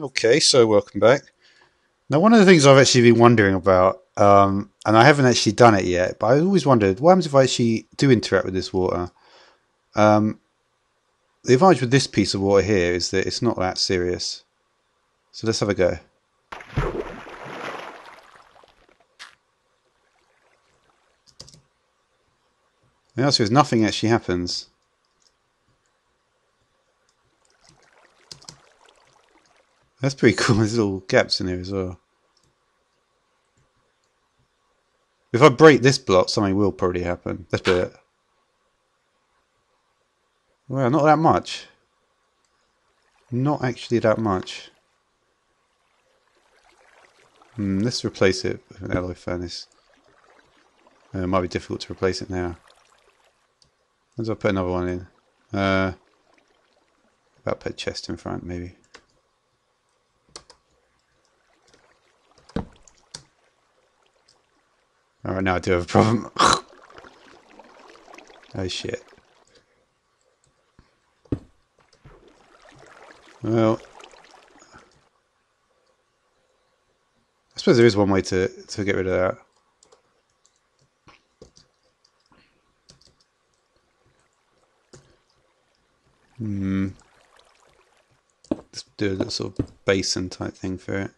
Okay, so welcome back. Now, one of the things I've actually been wondering about, um, and I haven't actually done it yet, but I always wondered what happens if I actually do interact with this water. Um, the advantage with this piece of water here is that it's not that serious. So let's have a go. The answer is nothing actually happens. That's pretty cool. There's little gaps in here as well. If I break this block, something will probably happen. Let's do it. Well, not that much. Not actually that much. Hmm, let's replace it with an alloy furnace. Uh, it might be difficult to replace it now. I put another one in. Uh, about put a chest in front, maybe. Alright, now I do have a problem. oh shit. Well, I suppose there is one way to, to get rid of that. Hmm. Let's do a little sort of basin type thing for it.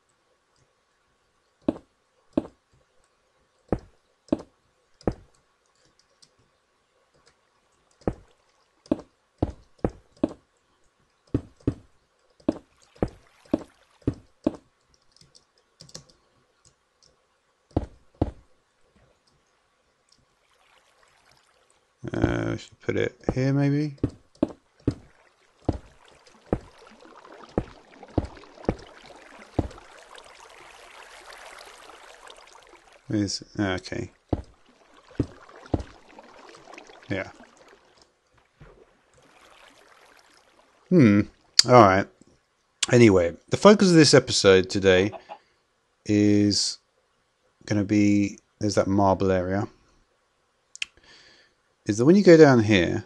Uh, I should put it here maybe. Is okay. Yeah. Hmm. All right. Anyway, the focus of this episode today is going to be there's that marble area. Is that when you go down here,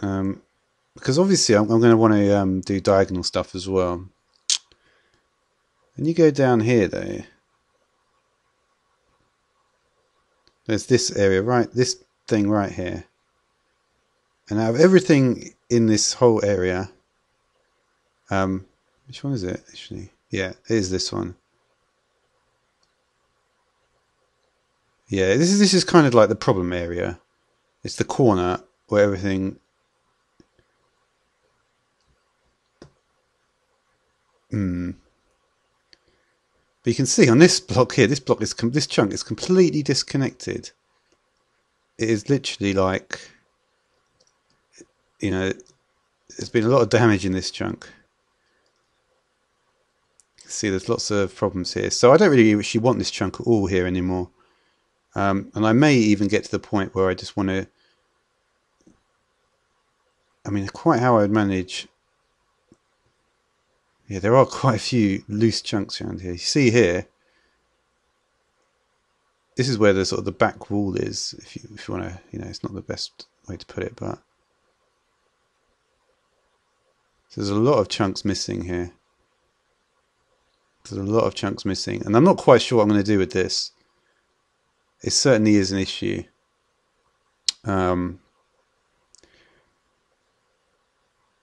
um, because obviously I'm, I'm going to want to um, do diagonal stuff as well. When you go down here, though, there's this area, right? This thing right here. And out of everything in this whole area, um, which one is it actually? Yeah, it is this one. Yeah, this is this is kind of like the problem area. It's the corner where everything. Hmm. But you can see on this block here, this block is this chunk is completely disconnected. It is literally like, you know, there's been a lot of damage in this chunk. See, there's lots of problems here. So I don't really actually want this chunk at all here anymore. Um, and I may even get to the point where I just want to. I mean, quite how I would manage yeah, there are quite a few loose chunks around here. You see here, this is where the sort of the back wall is. If you if you want to, you know, it's not the best way to put it, but so there's a lot of chunks missing here. There's a lot of chunks missing, and I'm not quite sure what I'm going to do with this. It certainly is an issue. Um,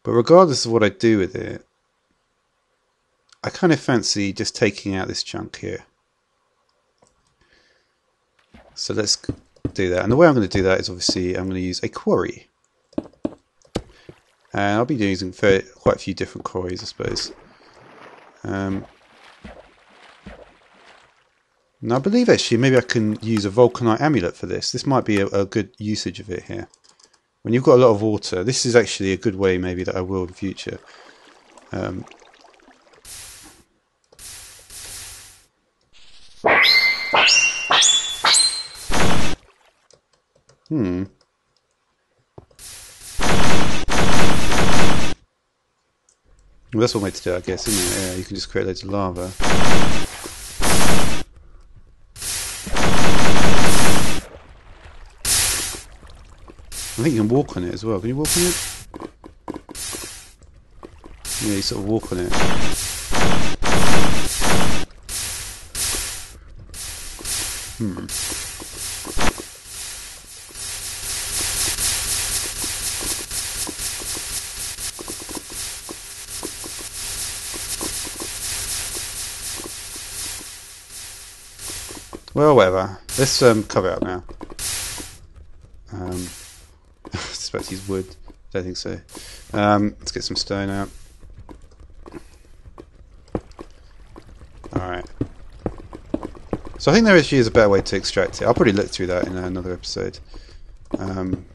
but regardless of what I do with it, I kind of fancy just taking out this chunk here. So let's do that. And the way I'm going to do that is obviously I'm going to use a quarry. And I'll be using quite a few different quarries, I suppose. Um, and I believe actually maybe I can use a volcanite amulet for this. This might be a, a, good usage of it here. When you've got a lot of water, this is actually a good way maybe that I will in future. Um, Hmm. Well, that's one way to do it, I guess, isn't it? Yeah, you can just create loads of lava. I think you can walk on it as well. Can you walk on it? Yeah, you sort of walk on it. Hmm. Well, whatever. Let's um, cover up now. Um, Suppose use wood. Don't think so. Um, let's get some stone out. Alright. So I think there actually is a better way to extract it. I'll probably look through that in another episode. Um,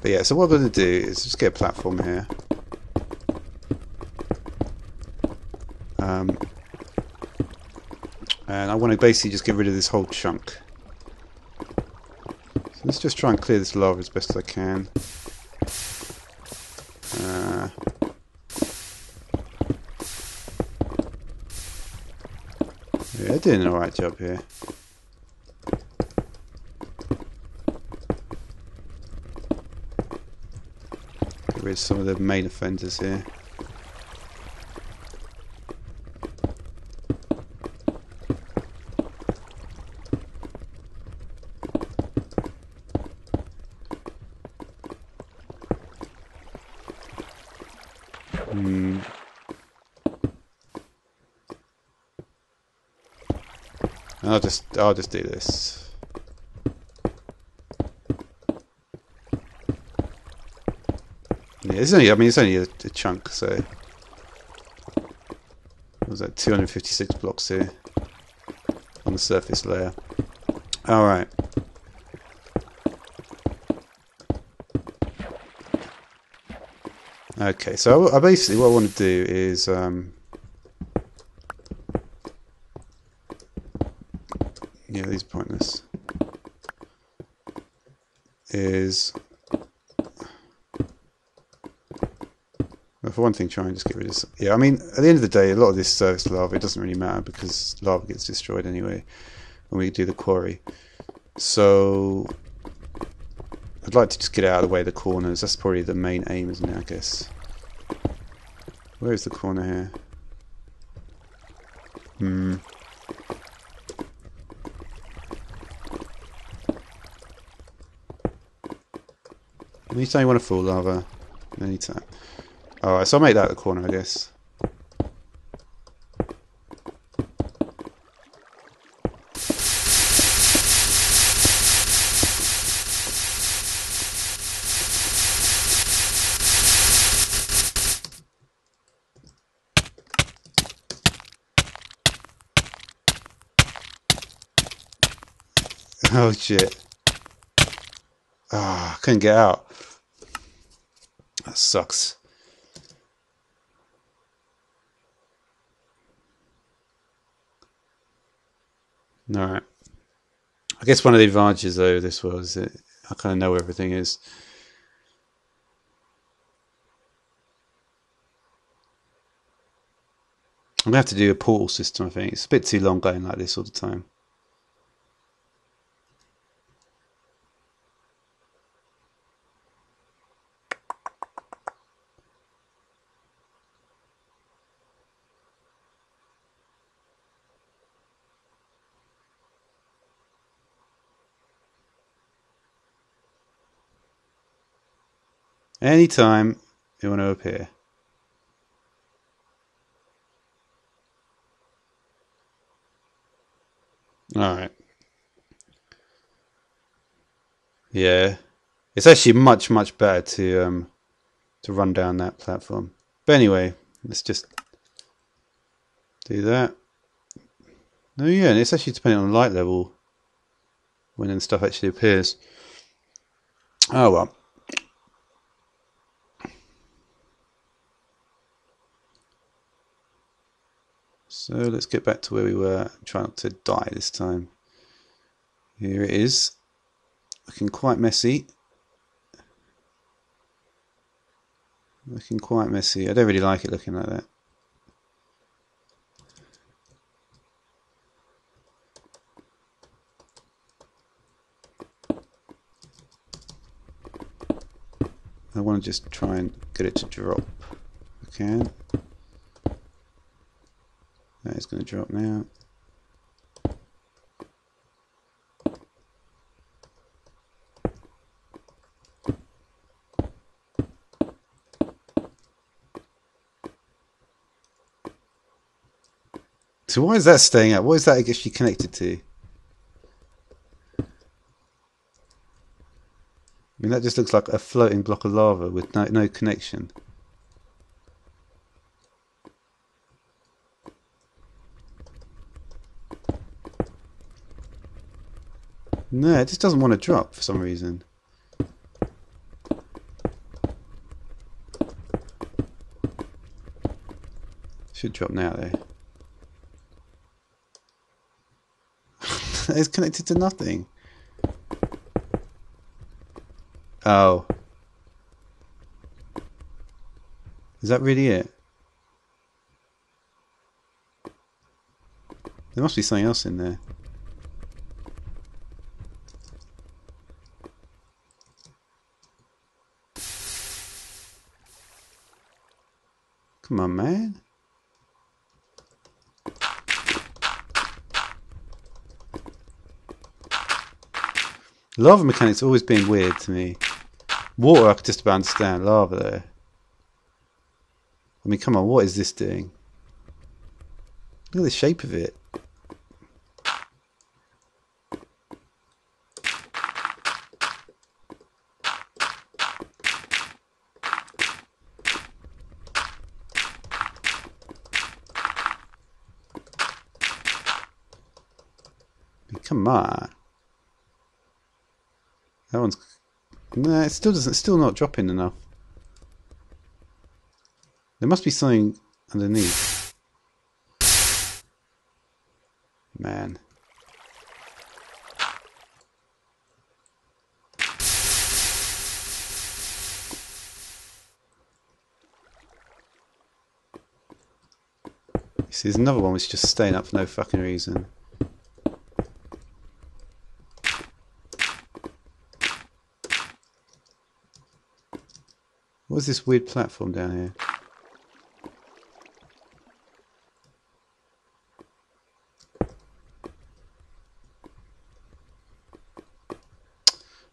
but yeah, so what I'm going to do is just get a platform here. Um, and I want to basically just get rid of this whole chunk. Let's just try and clear this lava as best as I can. Uh, yeah, they're doing an alright job here. Get rid of some of the main offenders here. Hmm. I'll just do this. Yeah, it's only I mean it's only a, a chunk, so what was that 256 blocks here on the surface layer. All right. Okay, so I basically what I want to do is um, yeah, these are pointless. Is for one thing, try and just get rid of this. Yeah, I mean, at the end of the day, a lot of this surface lava it doesn't really matter because lava gets destroyed anyway when we do the quarry. So I'd like to just get out of the way of the corners. That's probably the main aim, isn't it, I guess. Where is the corner here? Hmm. Anytime you want to fall lava. Anytime. Alright, so I'll make that the corner, I guess. Oh shit. Ah, oh, couldn't get out. That sucks. Alright. I guess one of the advantages though this was that I kind of know where everything is. I'm going to have to do a portal system, I think. It's a bit too long going like this all the time. Anytime you want to appear. Alright. Yeah. It's actually much, much better to um to run down that platform. But anyway, let's just do that. No, yeah, and it's actually depending on the light level when the stuff actually appears. Oh well. So let's get back to where we were. Try not to die this time. Here it is. Looking quite messy. Looking quite messy. I don't really like it looking like that. I want to just try and get it to drop. Can. That is going to drop now. So why is that staying up? What is that actually connected to? I mean, that just looks like a floating block of lava with no, no connection. No, it just doesn't want to drop for some reason. Should drop now though. it's connected to nothing. Oh. Is that really it? There must be something else in there. Come on, man. Lava mechanics always been weird to me. Water I could just about understand. Lava though. I mean, come on, what is this doing? Look at the shape of it. Come on. That one's... No, it still doesn't... still not dropping enough. There must be something underneath. Man. See, there's another one which is just staying up for no fucking reason. What's this weird platform down here?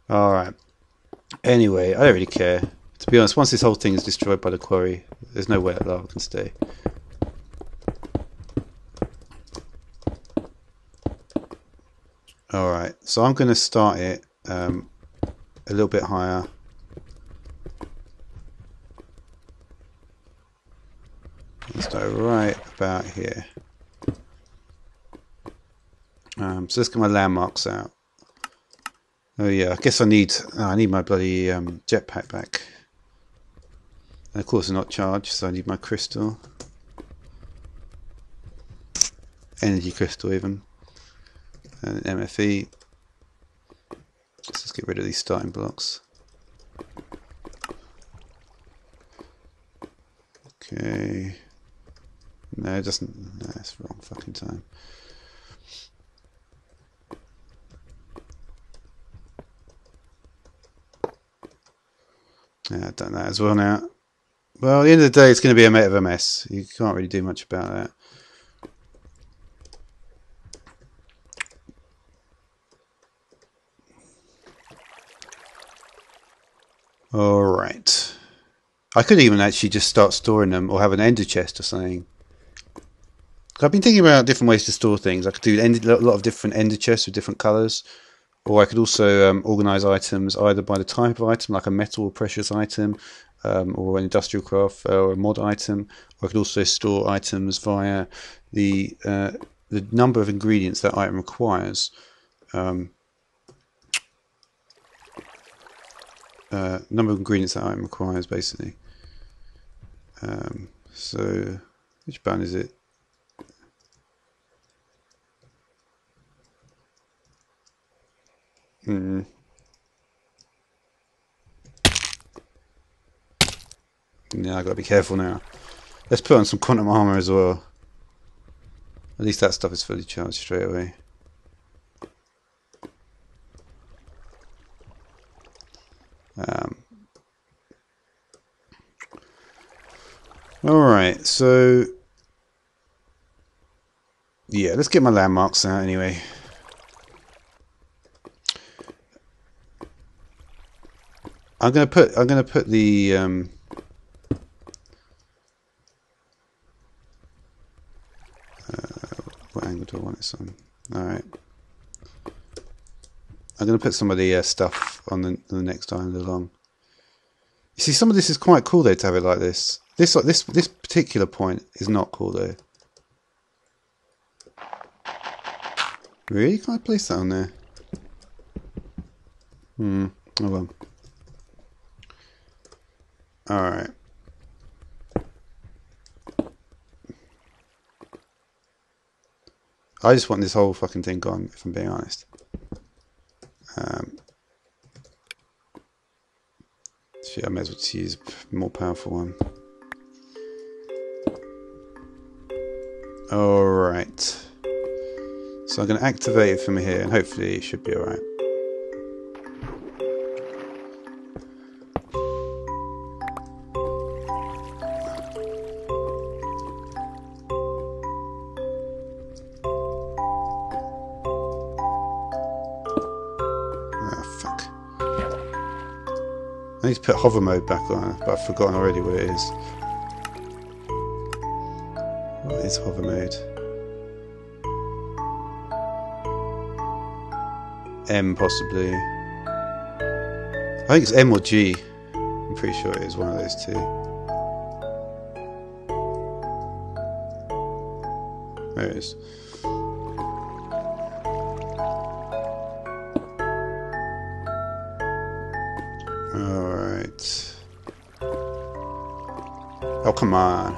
Alright. Anyway, I don't really care. To be honest, once this whole thing is destroyed by the quarry, there's no way that lava can stay. Alright, so I'm going to start it um, a little bit higher. So right about here. Um, so let's get my landmarks out. Oh yeah, I guess I need oh, I need my bloody um, jetpack back. And of course, it's not charged, so I need my crystal, energy crystal even, and MFE. Let's just get rid of these starting blocks. Okay. No, it doesn't. No, it's wrong fucking time. Yeah, I've done that as well now. Well, at the end of the day, it's going to be a bit of a mess. You can't really do much about that. All right. I could even actually just start storing them or have an ender chest or something. I've been thinking about different ways to store things. I could do a lot of different ender chests with different colours, or I could also um, organise items either by the type of item, like a metal or precious item, um, or an industrial craft or a mod item. Or I could also store items via the uh, the number of ingredients that item requires. Um, uh, number of ingredients that item requires, basically. Um, so, which button is it? Hmm. Yeah, I gotta be careful now. Let's put on some quantum armor as well. At least that stuff is fully charged straight away. Um, All right, so yeah, let's get my landmarks out anyway. I'm gonna put I'm gonna put the um, uh, what angle do I want this on? All right, I'm gonna put some of the uh, stuff on the, the next island along. You see, some of this is quite cool though to have it like this. This this this particular point is not cool though. Really? Can I place that on there? Hmm. Oh well. Alright. I just want this whole fucking thing gone, if I'm being honest. Um, shit, I may as well use a more powerful one. Alright. So I'm going to activate it from here and hopefully it should be alright. I need to put hover mode back on, but I've forgotten already what it is. What is hover mode? M possibly. I think it's M or G. I'm pretty sure it is one of those two. There it is. Come on.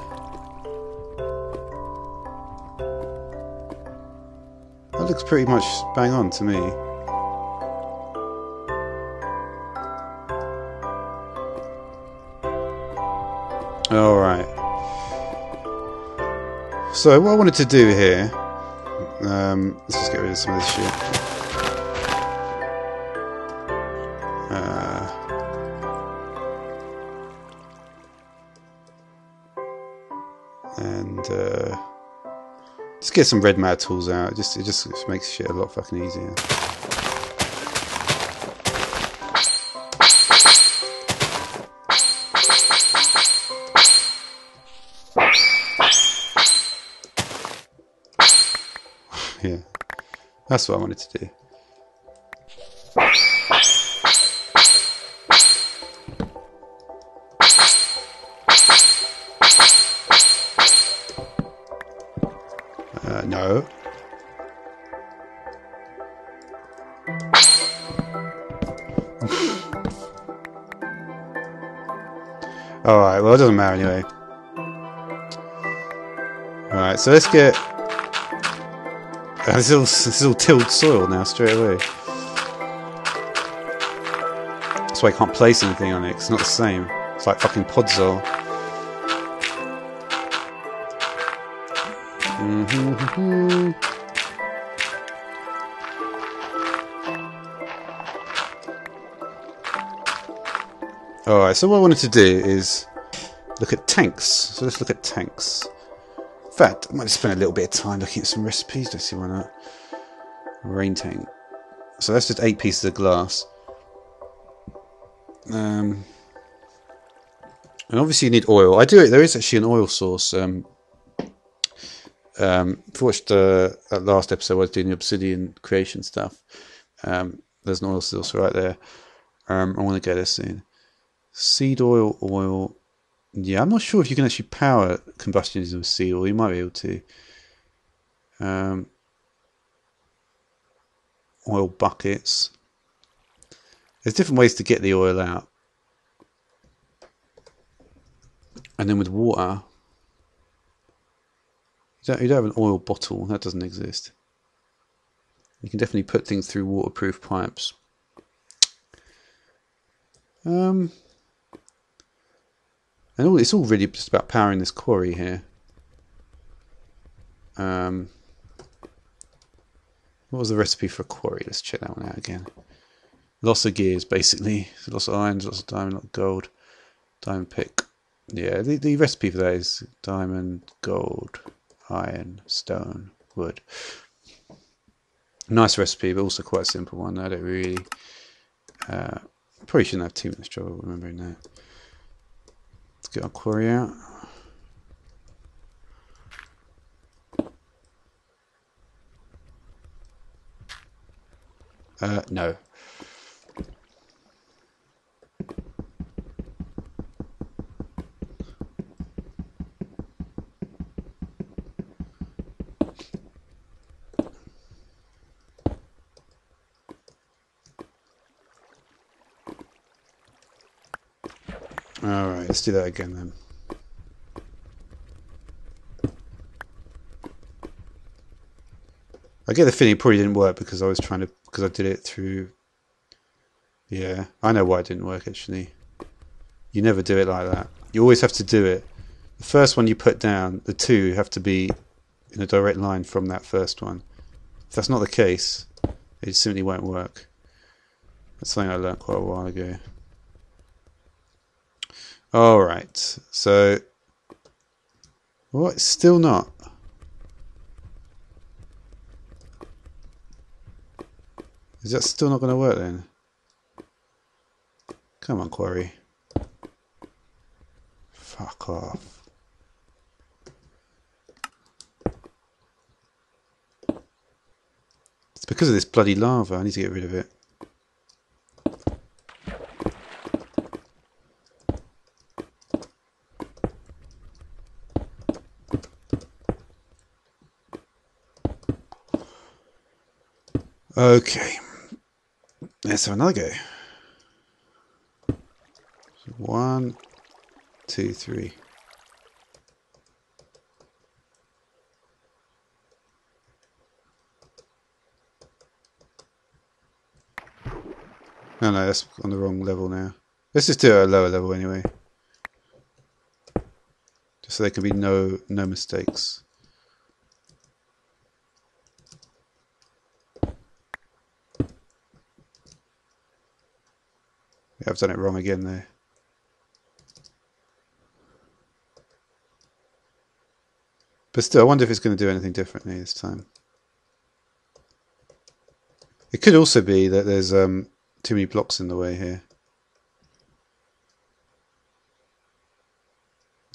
That looks pretty much bang on to me. Alright. So, what I wanted to do here... Um, let's just get rid of some of this shit. Get some red matter tools out. It just it just makes shit a lot fucking easier. yeah, that's what I wanted to do. Alright, well it doesn't matter anyway. Alright, so let's get... This is, all, this is all tilled soil now, straight away. That's why I can't place anything on it, it's not the same. It's like fucking podzol. Mm-hmm. Alright, so what I wanted to do is look at tanks. So let's look at tanks. In fact, I might spend a little bit of time looking at some recipes. Let's see why not. Rain tank. So that's just eight pieces of glass. Um, and obviously you need oil. I do it. There is actually an oil source. Um, um, if you watched uh, last episode, I was doing the obsidian creation stuff. Um, there's an oil source right there. Um, I want to get this soon. Seed oil, oil. Yeah, I'm not sure if you can actually power combustion engines with seed oil. You might be able to. Um, oil buckets. There's different ways to get the oil out. And then with water, you don't, you don't have an oil bottle. That doesn't exist. You can definitely put things through waterproof pipes. Um, and all, it's all really just about powering this quarry here. Um, what was the recipe for a quarry? Let's check that one out again. Loss of gears, basically. Loss of irons, loss of diamond, loss of gold. Diamond pick. Yeah, the, the recipe for that is diamond, gold, iron, stone, wood. Nice recipe, but also quite a simple one. I don't really. Uh, probably shouldn't have too much trouble remembering that. Out. Uh, no. Alright, let's do that again then. I get the feeling it probably didn't work because I was trying to because I did it through. Yeah, I know why it didn't work actually. You never do it like that. You always have to do it. The first one you put down, the two have to be in a direct line from that first one. If that's not the case, it simply won't work. That's something I learned quite a while ago. Alright, so. What? Still not. Is that still not going to work then? Come on, Quarry. Fuck off. It's because of this bloody lava. I need to get rid of it. Okay. Let's have another go. One, two, three. No, no, that's on the wrong level now. Let's just do a lower level anyway. Just so there can be no no mistakes. I've done it wrong again there. But still, I wonder if it's going to do anything differently this time. It could also be that there's um, too many blocks in the way here.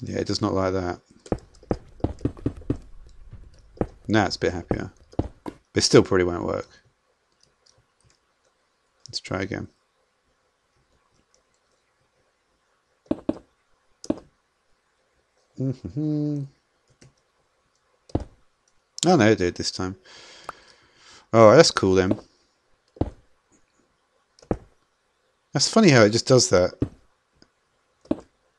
Yeah, it does not like that. Now it's a bit happier. But it still probably won't work. Let's try again. Mm -hmm. Oh no, it did this time. Oh, that's cool then. That's funny how it just does that.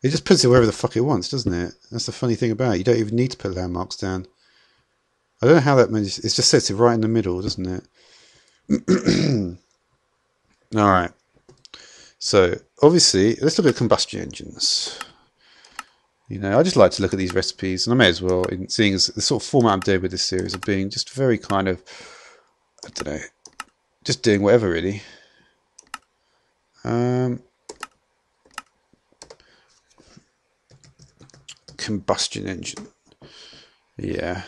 It just puts it wherever the fuck it wants, doesn't it? That's the funny thing about it. You don't even need to put landmarks down. I don't know how that manages. It just sets it right in the middle, doesn't it? All right. So obviously, let's look at combustion engines. You know, I just like to look at these recipes, and I may as well, in seeing as the sort of format I'm doing with this series of being just very kind of, I don't know, just doing whatever really. Um, combustion engine. Yeah.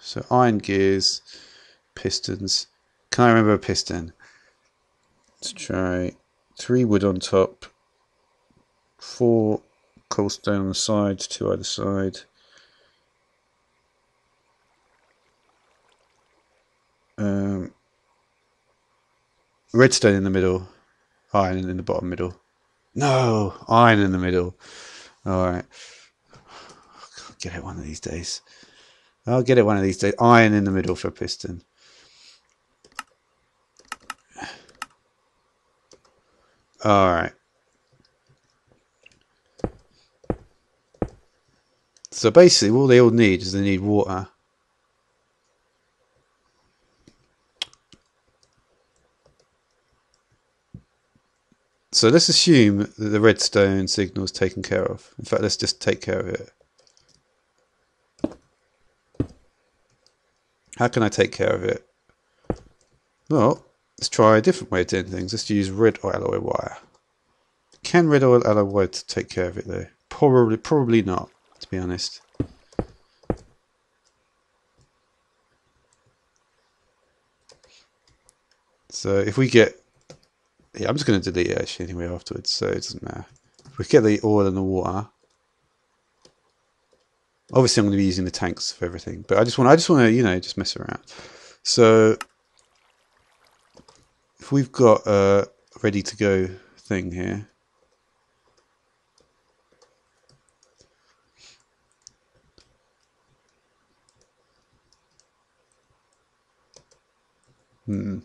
So iron gears, pistons. Can I remember a piston? Let's try three wood on top, four cobblestone on the sides, to either side. Um, redstone in the middle, iron in the bottom middle. No, iron in the middle. All right, I'll get it one of these days. I'll get it one of these days. Iron in the middle for piston. All right. So basically, all they all need is they need water. So let's assume that the redstone signal is taken care of. In fact, let's just take care of it. How can I take care of it? Well, let's try a different way of doing things. Let's use red alloy wire. Can red alloy wire take care of it though? Probably, probably not, to be honest. So if we get, yeah, I'm just going to delete it actually anyway afterwards, so it doesn't matter. If we get the oil and the water, obviously I'm going to be using the tanks for everything, but I just want, I just want to, you know, just mess around. So if we've got a ready to go thing here, Hmm.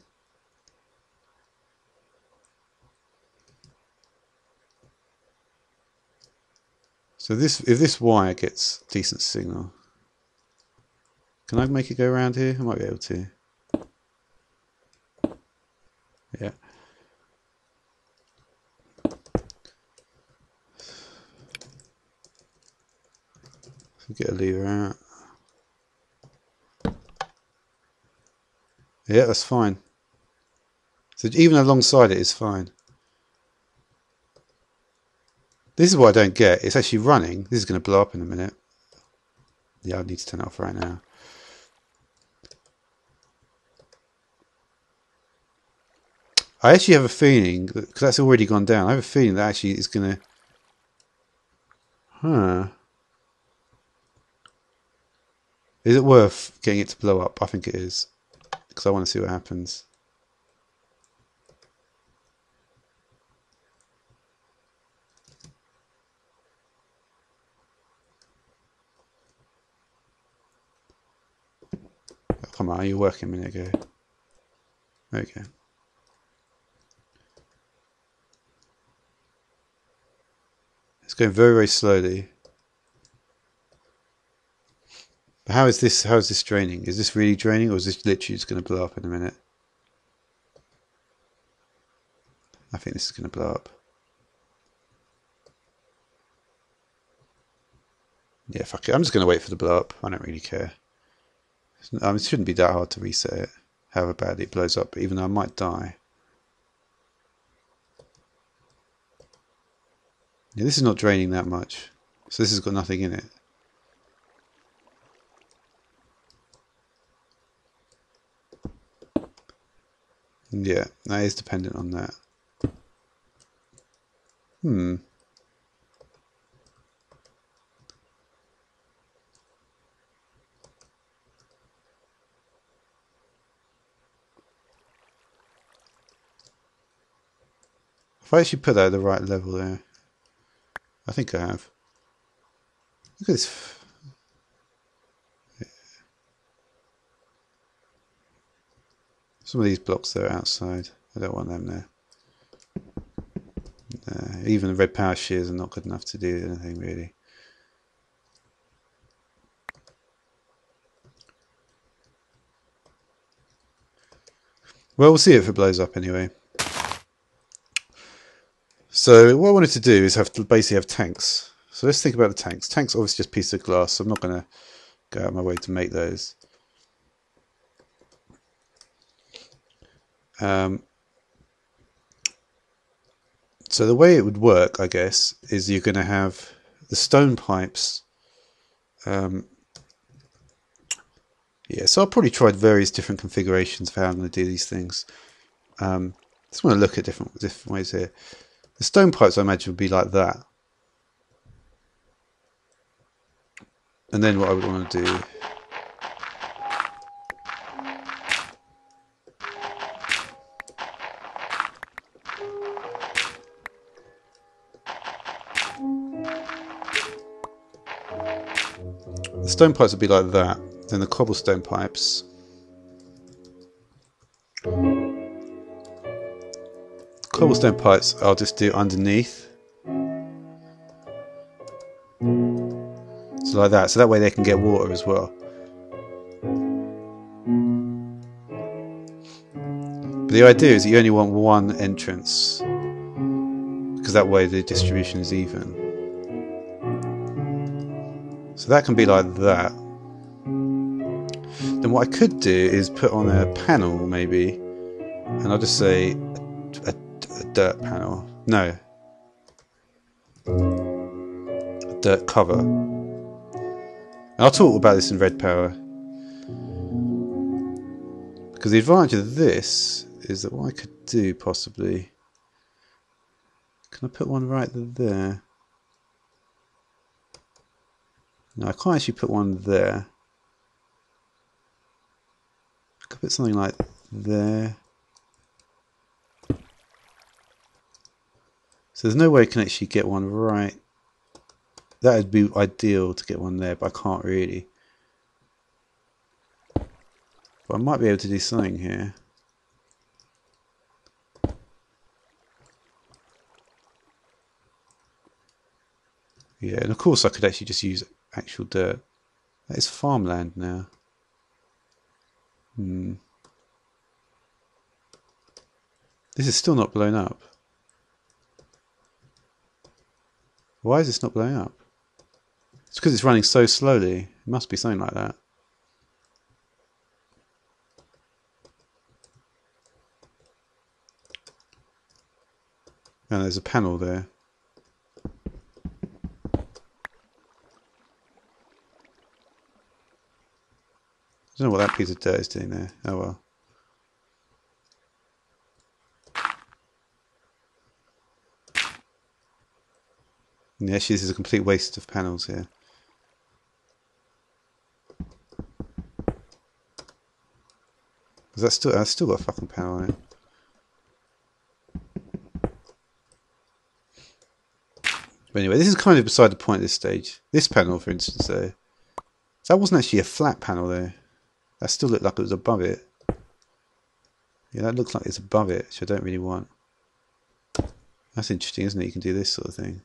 So this, if this wire gets decent signal, can I make it go around here? I might be able to. Yeah. Get a lever out. Yeah, that's fine. So even alongside it is fine. This is what I don't get. It's actually running. This is going to blow up in a minute. Yeah, I need to turn it off right now. I actually have a feeling, because that's already gone down, I have a feeling that actually it's going to... Huh. Is it worth getting it to blow up? I think it is. Because I want to see what happens. Oh, come on, you're working a minute ago. Okay. It's going very, very slowly. But how is this? How is this draining? Is this really draining, or is this literally just going to blow up in a minute? I think this is going to blow up. Yeah, fuck it. I'm just going to wait for the blow up. I don't really care. Um, it shouldn't be that hard to reset it, however badly it blows up, even though I might die. Yeah, this is not draining that much, so this has got nothing in it. Yeah, that is dependent on that. Hmm. If I actually put that at the right level there, I think I have. Look at this. Some of these blocks that are outside, I don't want them there. Uh, even the red power shears are not good enough to do anything really. Well, we'll see if it blows up anyway. So what I wanted to do is have to basically have tanks. So let's think about the tanks. Tanks obviously just pieces of glass, so I'm not going to go out of my way to make those. Um, so the way it would work, I guess, is you're going to have the stone pipes. Um, yeah, so I've probably tried various different configurations of how I'm going to do these things. Um, just want to look at different different ways here. The stone pipes, I imagine, would be like that. And then what I would want to do... stone pipes would be like that. Then the cobblestone pipes cobblestone pipes I'll just do underneath. So like that, so that way they can get water as well. But the idea is that you only want one entrance because that way the distribution is even. So that can be like that. Then what I could do is put on a panel maybe and I'll just say a dirt panel. No. a dirt cover. And I'll talk about this in Red Power. Because the advantage of this is that what I could do possibly... Can I put one right there? No, I can't actually put one there. I could put something like there. So there's no way I can actually get one right. That would be ideal to get one there, but I can't really. But I might be able to do something here. Yeah, and of course I could actually just use actual dirt. That is farmland now. Hmm. This is still not blown up. Why is this not blowing up? It's because it's running so slowly. It must be something like that. And there's a panel there. I don't know what that piece of dirt is doing there. Oh well. Yeah, this is a complete waste of panels here. Is that still? I still got a fucking panel in. But anyway, this is kind of beside the point at this stage. This panel, for instance, there. That wasn't actually a flat panel there. That still looked like it was above it. Yeah, that looks like it's above it, which I don't really want. That's interesting, isn't it? You can do this sort of thing.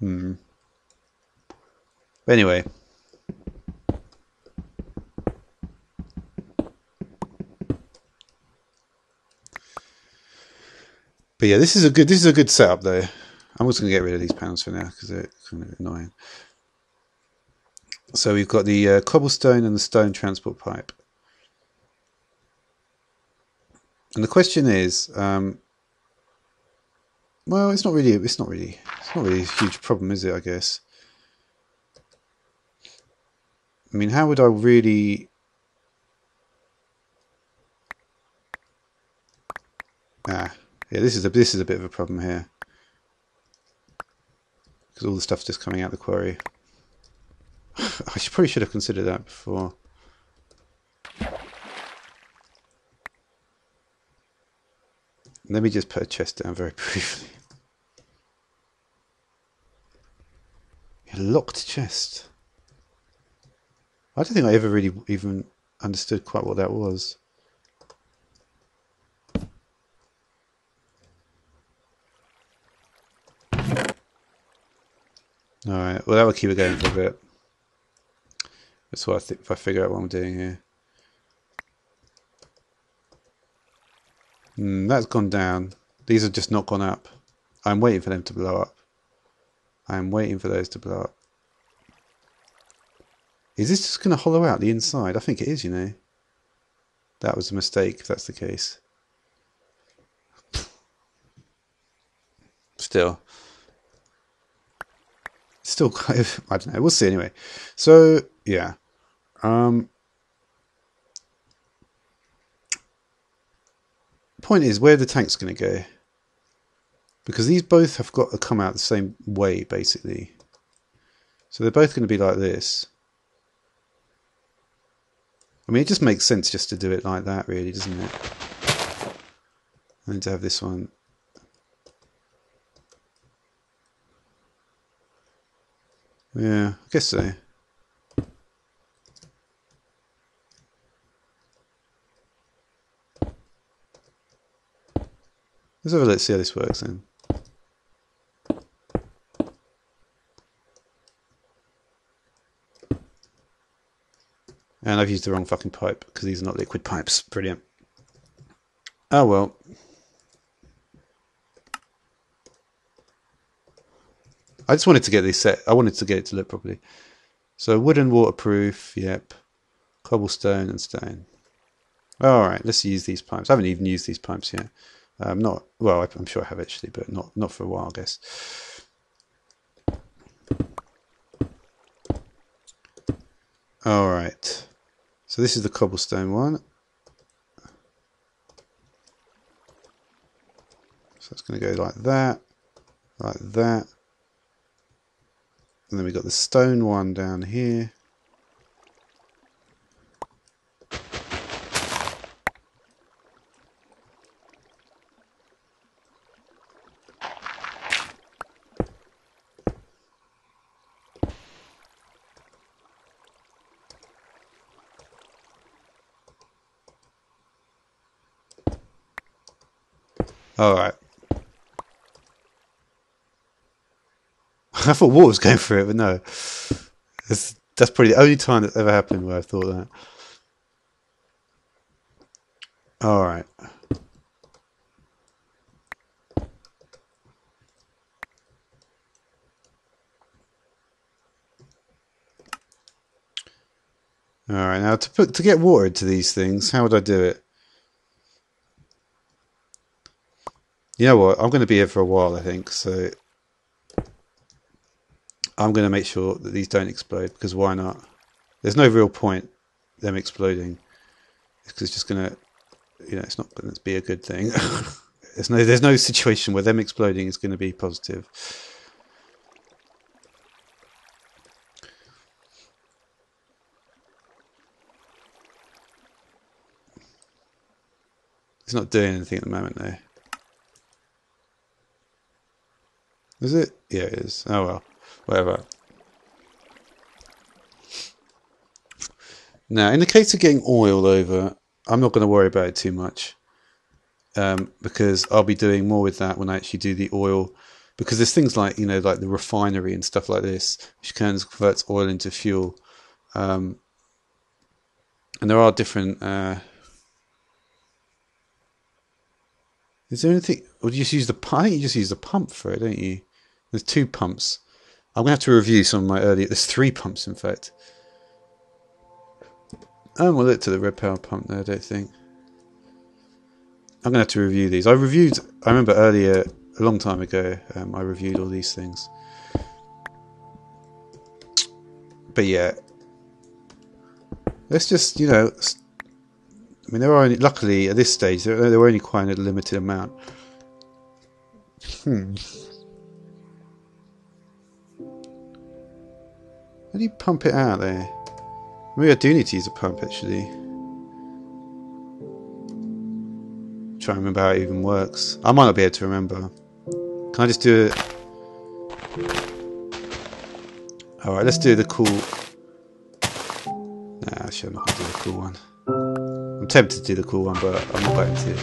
Hmm. But anyway. But yeah, this is a good this is a good setup though. I'm just going to get rid of these panels for now because they're kind of annoying. So we've got the uh, cobblestone and the stone transport pipe. And the question is, um, well, it's not really, it's not really, it's not really a huge problem, is it? I guess. I mean, how would I really? Ah, yeah, this is a this is a bit of a problem here because all the stuff's just coming out the quarry. I should, probably should have considered that before. Let me just put a chest down very briefly. A locked chest. I don't think I ever really even understood quite what that was. Alright, well that will keep it going for a bit. That's what I think if I figure out what I'm doing here. Mm, that's gone down. These have just not gone up. I'm waiting for them to blow up. I'm waiting for those to blow up. Is this just going to hollow out the inside? I think it is, you know. That was a mistake, if that's the case. Still. Still I don't know, we'll see anyway. So, yeah. Um, point is, where the tank's going to go? because these both have got to come out the same way basically so they're both going to be like this I mean it just makes sense just to do it like that really doesn't it and to have this one yeah I guess so Let's have a let's see how this works then. And I've used the wrong fucking pipe because these are not liquid pipes. Brilliant. Oh well. I just wanted to get this set. I wanted to get it to look properly. So wooden waterproof, yep. Cobblestone and stone. All right, let's use these pipes. I haven't even used these pipes yet. Um, not well, I'm sure I have actually, but not not for a while, I guess. All right, so this is the cobblestone one. So it's going to go like that, like that. And then we've got the stone one down here. All right. I thought water was going through it, but no. It's, that's probably the only time that's ever happened where I thought that. All right. All right, now to put to get water into these things, how would I do it? You know what? I'm going to be here for a while, I think. So I'm going to make sure that these don't explode because why not? There's no real point them exploding because it's just going to, you know, it's not going to be a good thing. there's no there's no situation where them exploding is going to be positive. It's not doing anything at the moment though. Is it? Yeah, it is. Oh well, whatever. Now, in the case of getting oil over, I'm not going to worry about it too much um, because I'll be doing more with that when I actually do the oil. Because there's things like you know, like the refinery and stuff like this, which converts oil into fuel, um, and there are different. Uh, is there anything? Or do you just use the? I think you just use the pump for it, don't you? There's two pumps. I'm to have to review some of my earlier... There's three pumps, in fact. I we'll look to the red power pump there, I don't think. I'm going to have to review these. I reviewed... I remember earlier, a long time ago, um, I reviewed all these things. But yeah. Let's just, you know... I mean, there are only... Luckily, at this stage, there, there were only quite a limited amount. Hmm. How do you pump it out there? Maybe I do need to use a pump actually. Try and remember how it even works. I might not be able to remember. Can I just do it? Alright, let's do the cool... Nah, actually I'm not going to do the cool one. I'm tempted to do the cool one, but I'm not going to.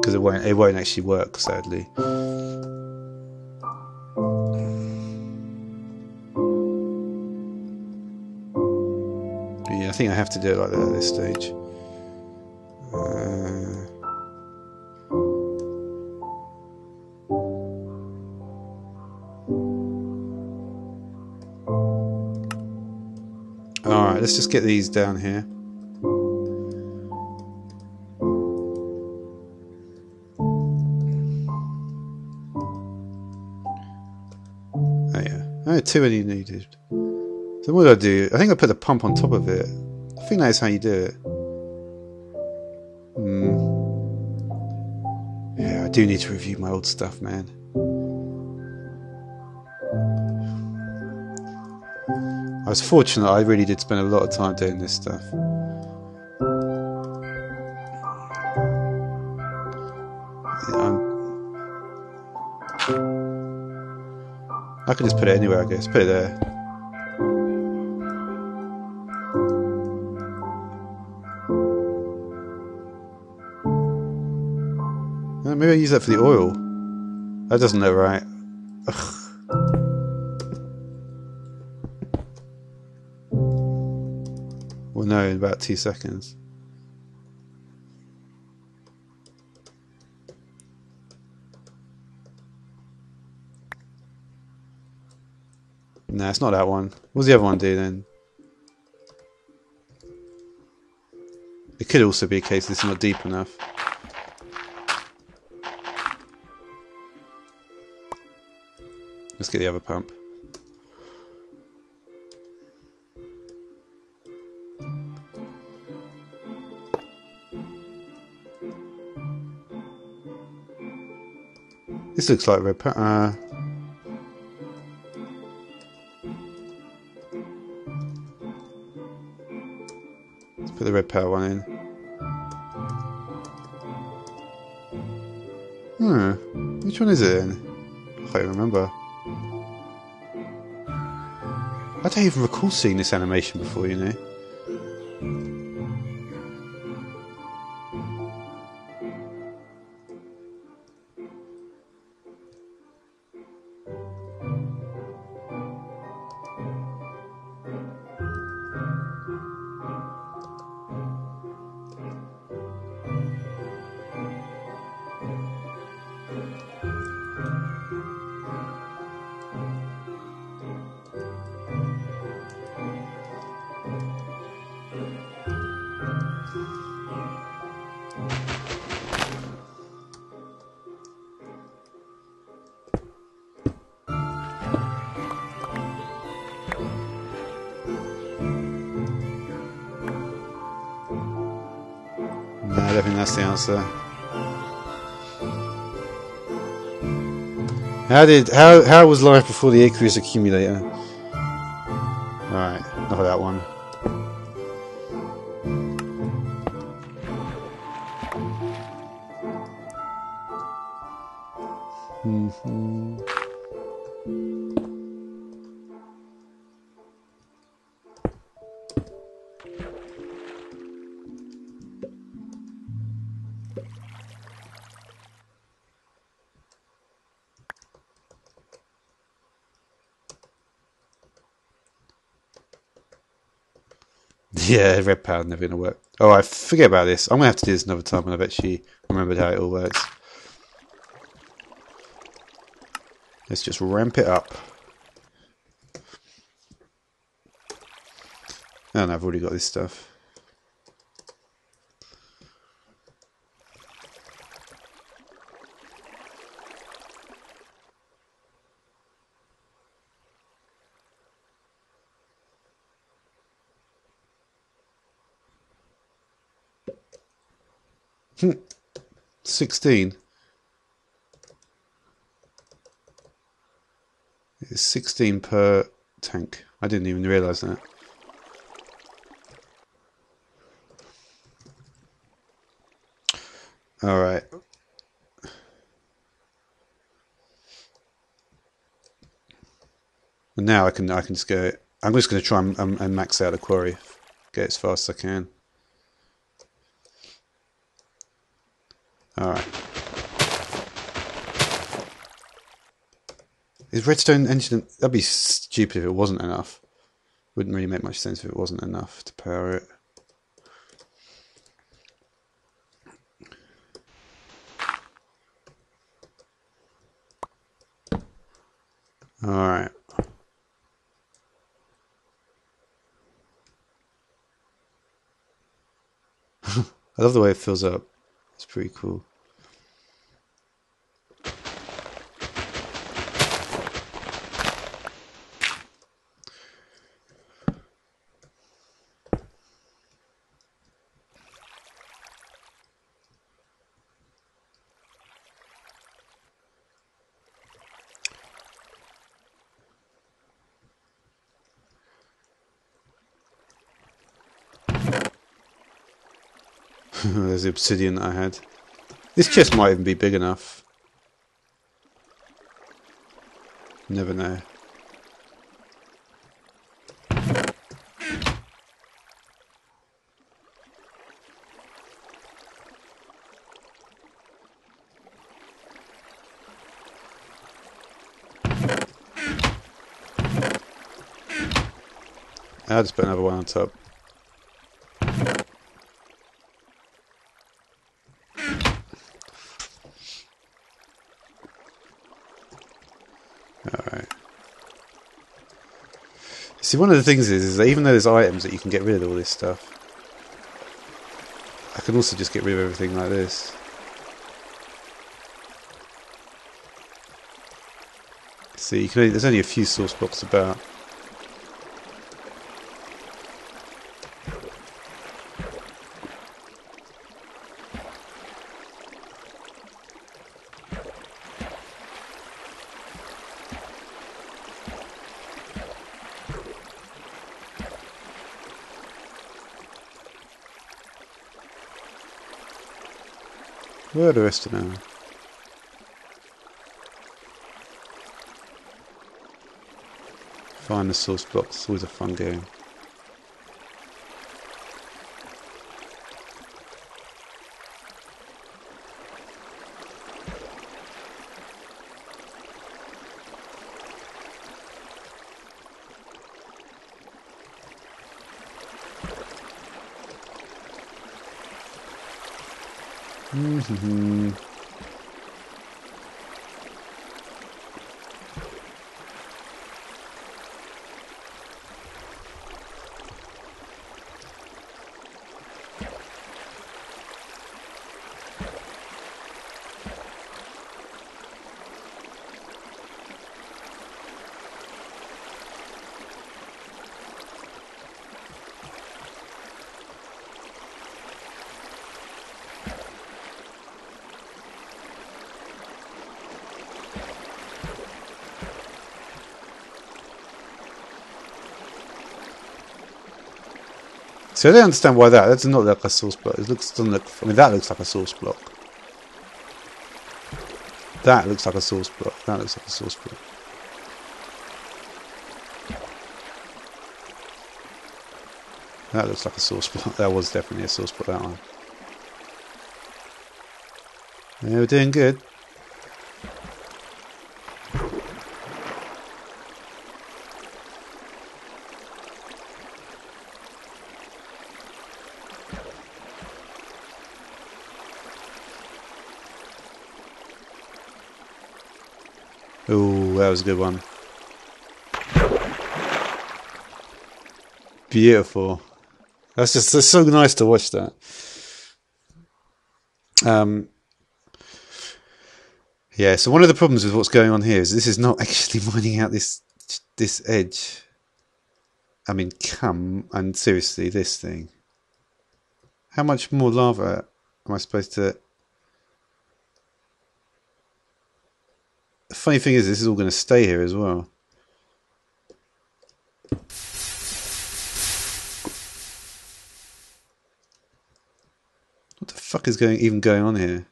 Because it won't, it won't actually work, sadly. Think I have to do it like that at this stage. Uh, Alright, let's just get these down here. Oh yeah, oh, two only needed. So what do I do? I think I put the pump on top of it is how you do it. Hmm. Yeah, I do need to review my old stuff, man. I was fortunate, I really did spend a lot of time doing this stuff. I can just put it anywhere, I guess. Put it there. Maybe I use that for the oil. That doesn't look right. Ugh. We'll know in about two seconds. No, it's not that one. What's the other one do then? It could also be a case this is not deep enough. Get the other pump. This looks like red. Uh, let's put the red power one in. Hmm. Which one is it in? I can't remember. I don't even recall seeing this animation before, you know. How did how how was life before the aqueous accumulator? Alright, not that one. Mm-hmm. Yeah, red power never going to work. Oh, I forget about this. I'm going to have to do this another time when I've actually remembered how it all works. Let's just ramp it up. Oh, and I've already got this stuff. Hmm. 16. It's 16 per tank. I didn't even realise that. Alright. And now I can I can just go. I'm just going to try and, and, max out the quarry, get as fast as I can. Alright. Is redstone engine... That'd be stupid if it wasn't enough. Wouldn't really make much sense if it wasn't enough to power it. Alright. I love the way it fills up. It's pretty cool. There's the obsidian I had. This chest might even be big enough. Never know. I'll just put another one on top. See, one of the things is, is that even though there's items that you can get rid of all this stuff. I can also just get rid of everything like this. See, there's only a few source blocks about. Where are the rest of them? Find the source blocks, always a fun game. Mm-hmm. So I don't understand why that. That does not like a source block. It looks doesn't look. I mean, that looks like a source block. That looks like a source block. That looks like a source block. That looks like a source block. That was definitely a source block. That one. Yeah, we're doing good. Oh, that was a good one. Beautiful. That's just it's so nice to watch that. Um, yeah, so one of the problems with what's going on here is this is not actually mining out this this edge. I mean, come and seriously, this thing. How much more lava am I supposed to funny thing is, this is all going to stay here as well. What the fuck is going even going on here?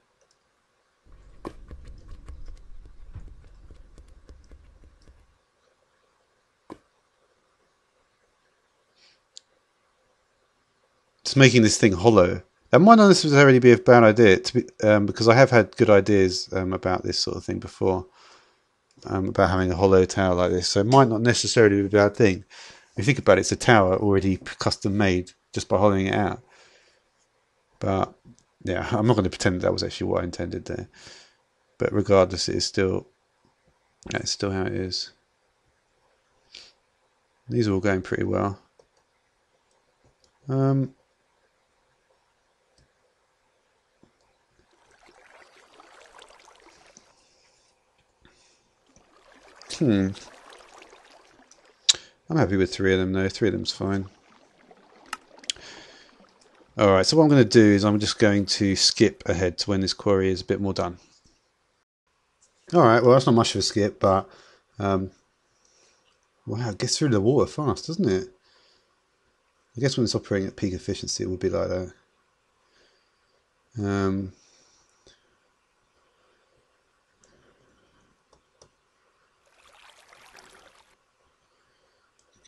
It's making this thing hollow. That might not necessarily be a bad idea, be, um, because I have had good ideas um, about this sort of thing before um, about having a hollow tower like this. So it might not necessarily be a bad thing. If you think about it, it's a tower already custom made just by hollowing it out. But yeah, I'm not going to pretend that, was actually what I intended there. But regardless, it is still it's still how it is. These are all going pretty well. Um, Hmm. I'm happy with three of them though. Three of them's fine. Alright, so what I'm going to do is I'm just going to skip ahead to when this quarry is a bit more done. Alright, well that's not much of a skip, but um, wow, it gets through the water fast, doesn't it? I guess when it's operating at peak efficiency it would be like that. Um,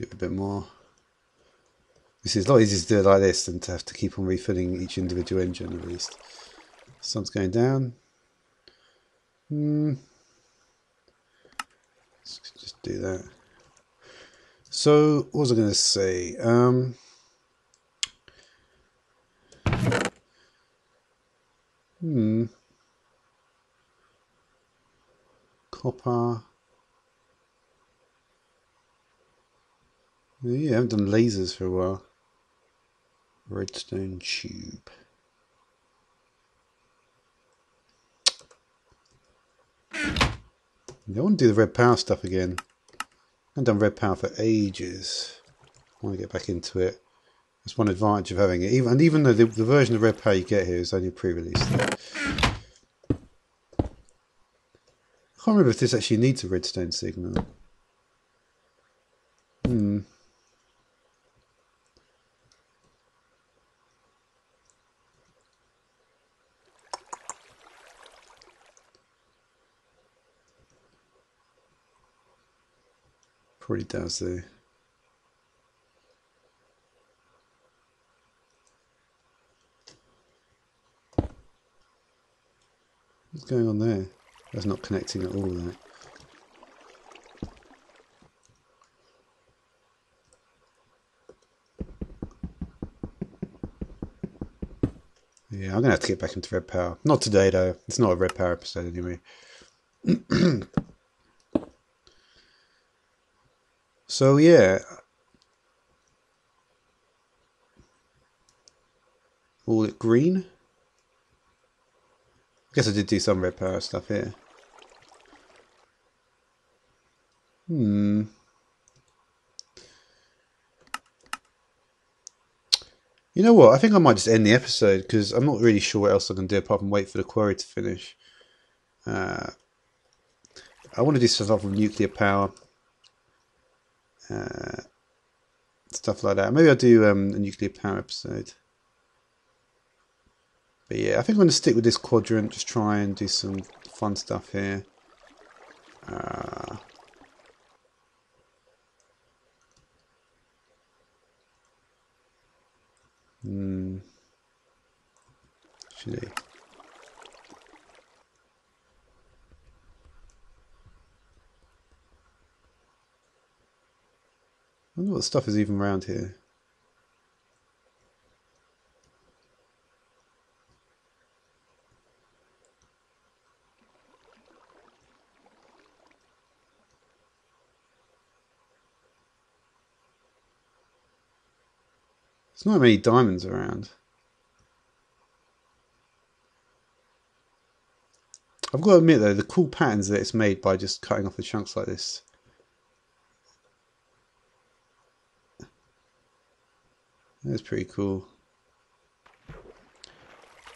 It a bit more. This is a lot easier to do it like this than to have to keep on refilling each individual engine at least. Sun's going down. Hmm. Let's just do that. So, what was I going to say? Um, hmm. Copper. Yeah, I haven't done lasers for a while. Redstone tube. I want to do the red power stuff again. I haven't done red power for ages. I want to get back into it. That's one advantage of having it. Even, and even though the, the version of red power you get here is only pre-release. I can't remember if this actually needs a redstone signal. 40,000. What's going on there? That's not connecting at all, that. Yeah, I'm going to have to get back into red power. Not today, though. It's not a red power episode, anyway. so, yeah. All it green? I guess I did do some red power stuff here. Hmm. You know what? I think I might just end the episode because I'm not really sure what else I can do apart from wait for the quarry to finish. Uh, I want to do stuff with nuclear power. Uh, stuff like that. Maybe I'll do um, a nuclear power episode. But yeah, I think I'm going to stick with this quadrant, just try and do some fun stuff here. Uh, hmm. Should? Wonder what stuff is even around here. There's not many diamonds around. I've got to admit though, the cool patterns that it's made by just cutting off the chunks like this. That's pretty cool.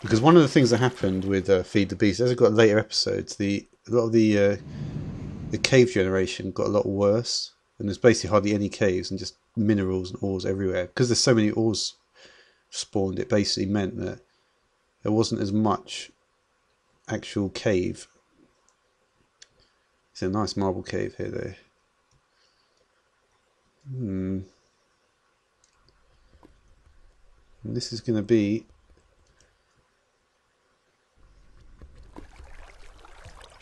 Because one of the things that happened with uh, Feed the Beast, as it got later episodes, the a lot of the uh, the cave generation got a lot worse, and there's basically hardly any caves and just minerals and ores everywhere. Because there's so many ores spawned, it basically meant that there wasn't as much actual cave. It's a nice marble cave here, though. Hmm. And this is going to be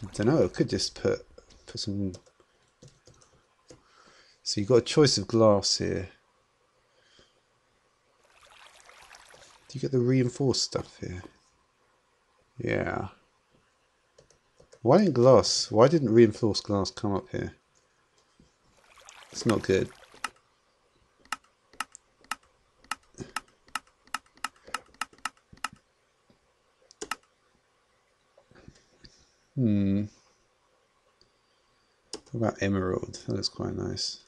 I don't know. I could just put put some so you've got a choice of glass here. Do you get the reinforced stuff here? Yeah. Why didn't glass? Why didn't reinforced glass come up here? It's not good. Hmm. What about emerald? That looks quite nice.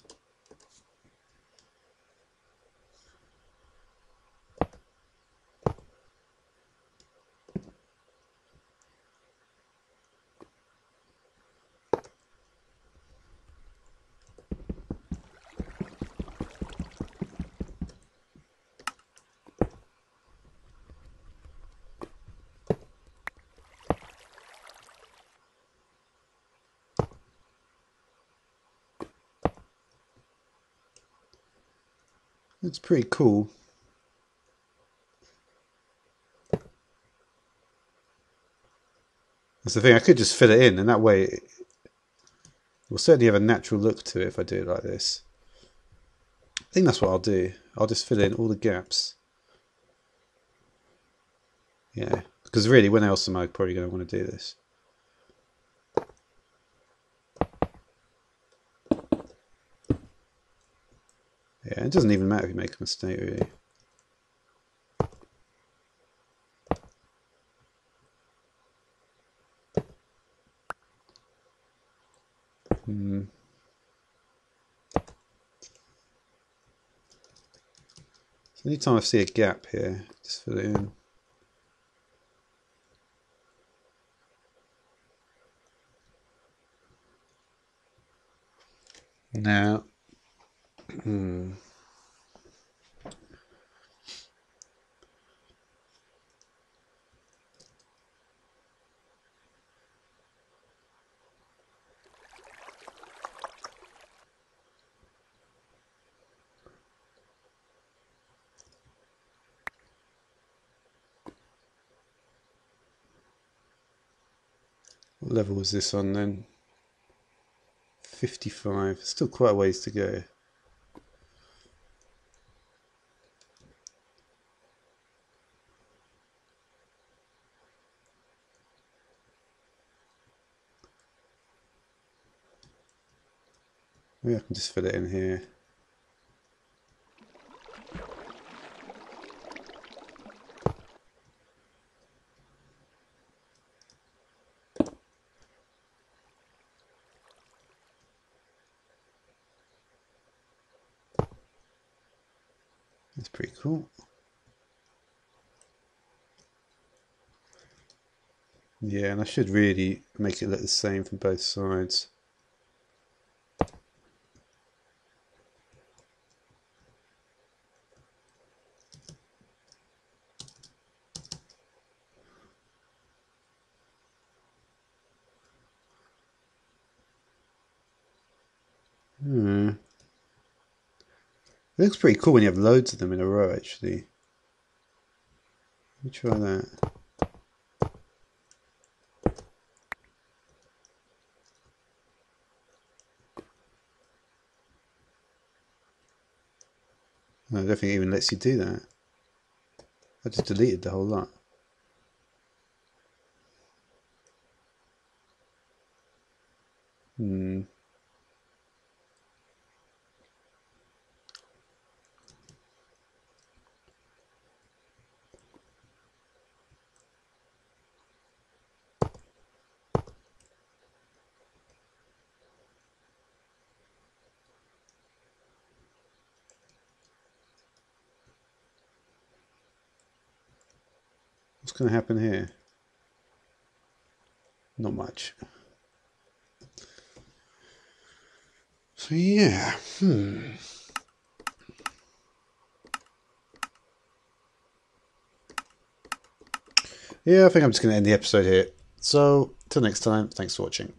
Pretty cool. That's the thing, I could just fill it in and that way it will certainly have a natural look to it if I do it like this. I think that's what I'll do. I'll just fill in all the gaps. Yeah, because really when else am I probably going to want to do this? Yeah, it doesn't even matter if you make a mistake, really. Hmm. So anytime I see a gap here, just fill it in. Now, What level was this on then? 55. Still quite a ways to go. Maybe I can just fill it in here. That's pretty cool. Yeah, and I should really make it look the same from both sides. Looks pretty cool when you have loads of them in a row, actually. Let me try that. I don't think it even lets you do that. I just deleted the whole lot. Hmm. Going to happen here? Not much. So yeah, hmm. Yeah, I think I'm just going to end the episode here. So, till next time, thanks for watching.